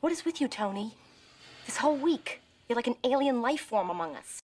What is with you, Tony? This whole week, you're like an alien life form among us.